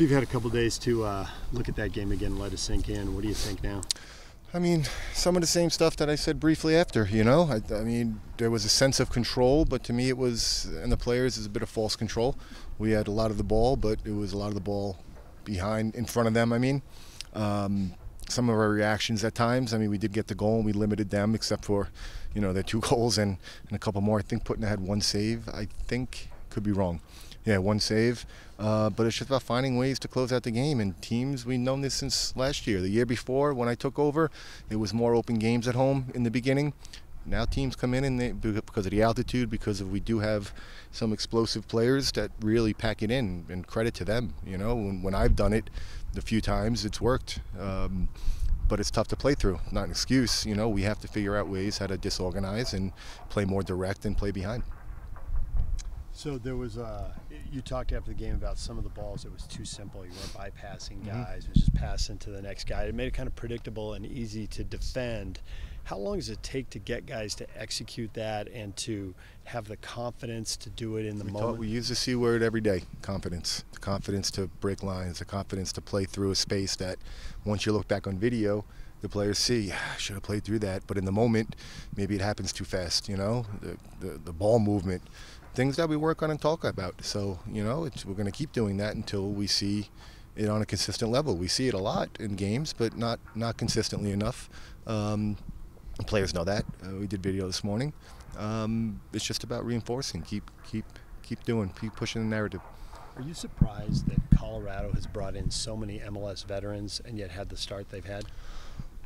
So you've had a couple days to uh, look at that game again, let it sink in. What do you think now? I mean, some of the same stuff that I said briefly after. You know, I, I, mean, there was a sense of control, but to me, it was, and the players is a bit of false control. We had a lot of the ball, but it was a lot of the ball behind, in front of them. I mean, um, some of our reactions at times. I mean, we did get the goal, and we limited them, except for, you know, their two goals and, and a couple more. I think Putna had one save. I think could be wrong yeah, one save. Uh, but it's just about finding ways to close out the game. And teams, we've known this since last year. The year before, when I took over, it was more open games at home in the beginning. Now teams come in and they, because of the altitude, because of we do have some explosive players that really pack it in. And credit to them. You know, when, when I've done it, a few times it's worked. Um, but it's tough to play through. Not an excuse. You know, we have to figure out ways how to disorganize and play more direct and play behind. So there was, uh, you talked after the game about some of the balls that was too simple. You weren't bypassing mm-hmm. guys, mm-hmm. it was just passing to the next guy. It made it kind of predictable and easy to defend. How long does it take to get guys to execute that and to have the confidence to do it in the we moment? we use the C word every day confidence. The confidence to break lines, the confidence to play through a space that once you look back on video, the players see, yeah, I should have played through that. But in the moment, maybe it happens too fast, you know? The, the, the ball movement things that we work on and talk about. So, you know, we're going to keep doing that until we see it on a consistent level. We see it a lot in games, but not not consistently enough. Um, players know that. Uh, we did video this morning. Um, it's just about reinforcing. Keep keep keep doing. Keep pushing the narrative. Are you surprised that Colorado has brought in so many MLS veterans and yet had the start they've had?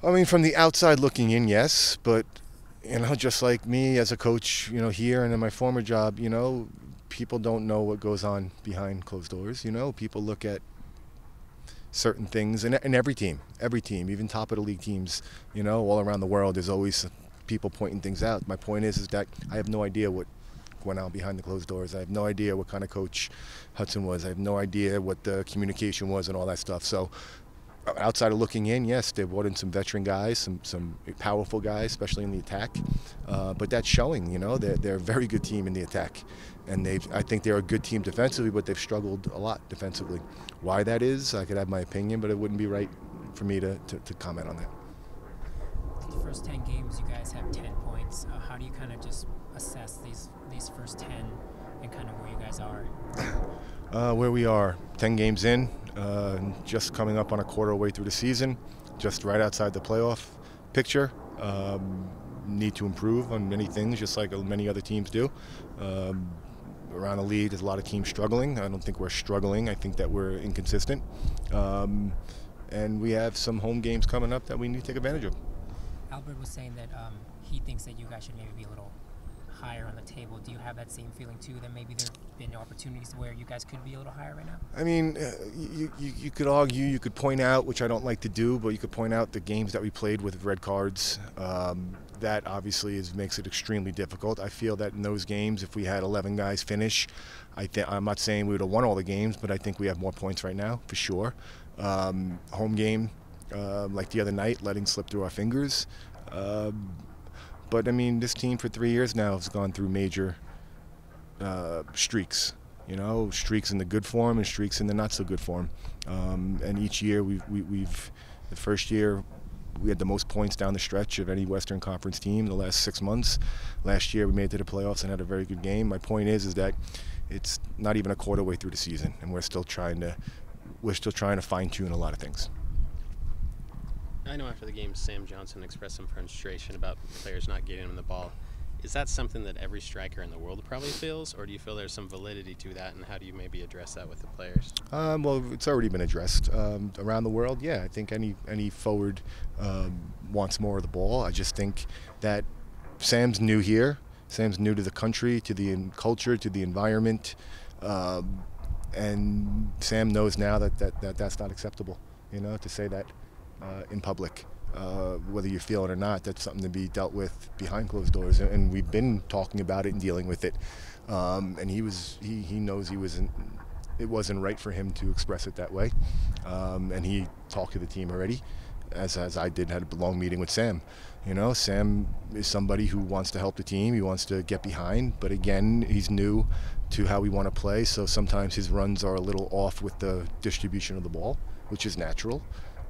I mean, from the outside looking in, yes, but you know, just like me as a coach, you know, here and in my former job, you know, people don't know what goes on behind closed doors. You know, people look at certain things, and, and every team, every team, even top of the league teams, you know, all around the world, there's always people pointing things out. My point is, is that I have no idea what went on behind the closed doors. I have no idea what kind of coach Hudson was. I have no idea what the communication was and all that stuff. So outside of looking in, yes, they brought in some veteran guys, some some powerful guys, especially in the attack. Uh, but that's showing, you know, they're, they're a very good team in the attack, and they I think they're a good team defensively, but they've struggled a lot defensively. Why that is, I could have my opinion, but it wouldn't be right for me to, to, to comment on that. The first 10 games, you guys have 10 points. Uh, how do you kind of just assess these these first 10 and kind of where you guys are? Uh, where we are, 10 games in, uh, just coming up on a quarter way through the season, just right outside the playoff picture. Um, need to improve on many things, just like many other teams do. Um, around the league, there's a lot of teams struggling. I don't think we're struggling. I think that we're inconsistent. Um, and we have some home games coming up that we need to take advantage of. Albert was saying that um, he thinks that you guys should maybe be a little higher on the table. Do you have that same feeling too? That maybe there have been opportunities where you guys could be a little higher right now. I mean, uh, you, you, you could argue, you could point out, which I don't like to do, but you could point out the games that we played with red cards. Um, that obviously is, makes it extremely difficult. I feel that in those games, if we had 11 guys finish, I th- I'm not saying we would have won all the games, but I think we have more points right now for sure. Um, home game, uh, like the other night, letting slip through our fingers. Um, but I mean, this team for three years now has gone through major uh, streaks. You know, streaks in the good form and streaks in the not so good form. Um, and each year we've, we, we have the first year we had the most points down the stretch of any Western Conference team the last six months. Last year we made it to the playoffs and had a very good game. My point is, is that it's not even a quarter way through the season, and we're still trying to we're still trying to fine tune a lot of things. I know after the game, Sam Johnson expressed some frustration about players not getting him the ball. Is that something that every striker in the world probably feels, or do you feel there's some validity to that, and how do you maybe address that with the players? Um, well, it's already been addressed um, around the world. Yeah, I think any any forward um, wants more of the ball. I just think that Sam's new here. Sam's new to the country, to the culture, to the environment, um, and Sam knows now that, that, that that's not acceptable. You know, to say that in public. Uh, whether you feel it or not, that's something to be dealt with behind closed doors, and we've been talking about it and dealing with it. Um, and he was he, he knows he wasn't it wasn't right for him to express it that way, um, and he talked to the team already, as as I did, had a long meeting with Sam. You know, Sam is somebody who wants to help the team. He wants to get behind, but again, he's new to how we want to play. So sometimes his runs are a little off with the distribution of the ball, which is natural.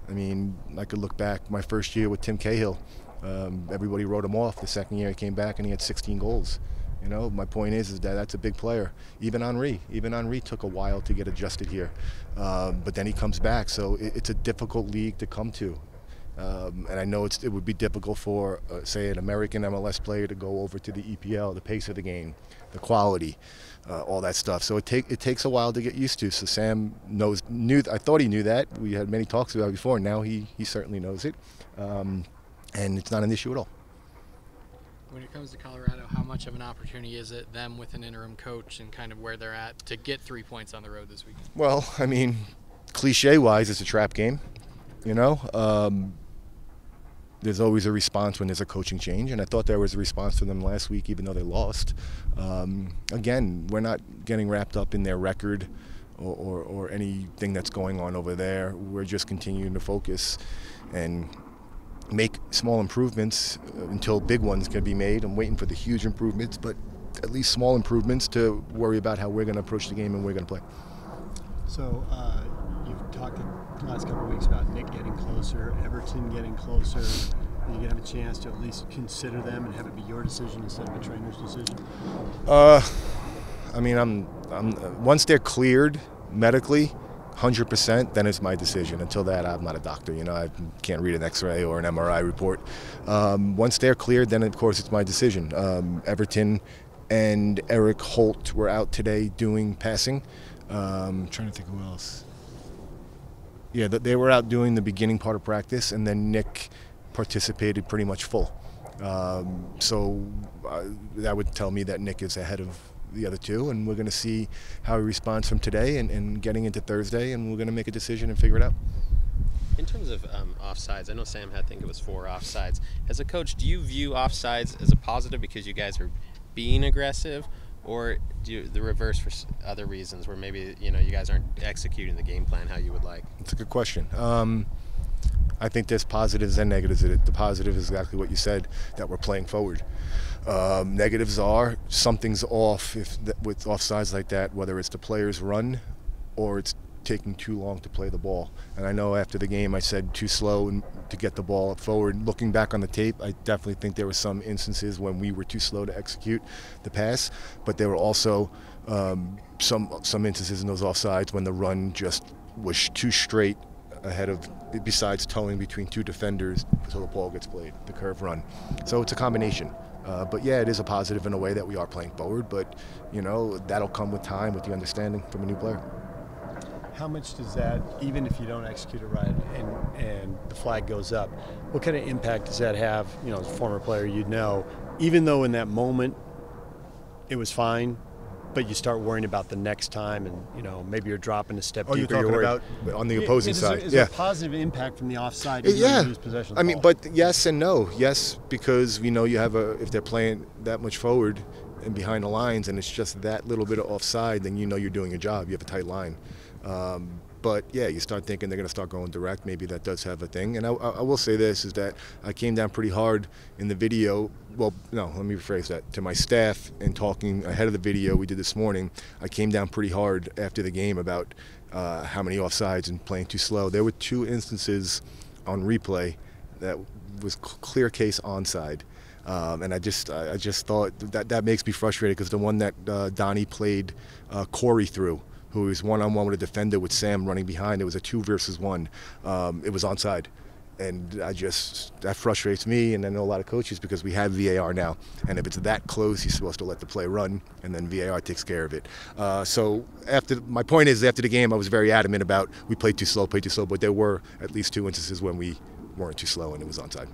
I mean, I could look back my first year with Tim Cahill. Um, everybody wrote him off. The second year he came back and he had 16 goals. You know, my point is, is that that's a big player. Even Henry, even Henry took a while to get adjusted here, um, but then he comes back. So it, it's a difficult league to come to. Um, and I know it would be difficult for, uh, say, an American MLS player to go over to the EPL, the pace of the game, the quality, uh, all that stuff. So it, take, it takes a while to get used to. So Sam knows, knew. I thought he knew that. We had many talks about it before. Now he, he certainly knows it, um, and it's not an issue at all. When it comes to Colorado, how much of an opportunity is it them with an interim coach and kind of where they're at to get three points on the road this weekend? Well, I mean, cliche-wise, it's a trap game. You know, um, there's always a response when there's a coaching change, and I thought there was a response to them last week, even though they lost. Um, again, we're not getting wrapped up in their record or, or, or, anything that's going on over there. We're just continuing to focus and make small improvements uh, until big ones can be made. I'm waiting for the huge improvements, but at least small improvements to worry about how we're going to approach the game and we're going to play. So uh, talked the last couple of weeks about Nick getting closer, Everton getting closer. Are you gonna have a chance to at least consider them and have it be your decision instead of a trainer's decision? Uh, I mean, I'm, I'm once they're cleared medically, 100%, then it's my decision. Until that, I'm not a doctor. You know, I can't read an X-ray or an MRI report. Um, once they're cleared, then of course it's my decision. Um, Everton and Erik Holt were out today doing passing. Um, trying to think who else. Yeah, they were out doing the beginning part of practice, and then Nick participated pretty much full. Um, so uh, that would tell me that Nick is ahead of the other two, and we're going to see how he responds from today and, and getting into Thursday, and we're going to make a decision and figure it out. In terms of um, offsides, I know Sam had I think it was four offsides. As a coach, do you view offsides as a positive because you guys are being aggressive, or do you, the reverse for other reasons where maybe you know you guys aren't executing the game plan how you would like? It's a good question. Um, I think there's positives and negatives in it. The positive is exactly what you said that we're playing forward. Um, negatives are something's off if with offsides like that, whether it's the player's run or it's taking too long to play the ball. And I know after the game I said too slow to get the ball forward. Looking back on the tape, I definitely think there were some instances when we were too slow to execute the pass, but there were also um, some some instances in those offsides when the run just was too straight ahead of besides towing between two defenders until the ball gets played, the curve run. So it's a combination. Uh, but yeah, it is a positive in a way that we are playing forward. But you know that'll come with time, with the understanding from a new player how much does that, even if you don't execute it right and, and the flag goes up, what kind of impact does that have? You know, as a former player, you'd know, even though in that moment it was fine, but you start worrying about the next time, and you know maybe you're dropping a step oh, deeper. You're talking about on the opposing is side. There, is yeah, a positive impact from the offside. yeah, possession I mean, but yes and no. Yes, because we know you have a if they're playing that much forward and behind the lines, and it's just that little bit of offside, then you know you're doing your job. You have a tight line. Um, but yeah, you start thinking they're going to start going direct. Maybe that does have a thing. And I, I, will say this is that I came down pretty hard in the video. Well, no, let me rephrase that. To my staff and talking ahead of the video we did this morning, I came down pretty hard after the game about uh, how many offsides and playing too slow. There were two instances on replay that was clear case onside. Um, and I just I just thought that that makes me frustrated because the one that uh, Donny played uh, Corey through who was one on one with a defender with Sam running behind. It was a two versus one. Um, it was onside. And I just, that frustrates me and I know a lot of coaches because we have VAR now. And if it's that close, you're supposed to let the play run and then VAR takes care of it. Uh, so after, my point is after the game, I was very adamant about we played too slow, played too slow, but there were at least two instances when we weren't too slow and it was onside.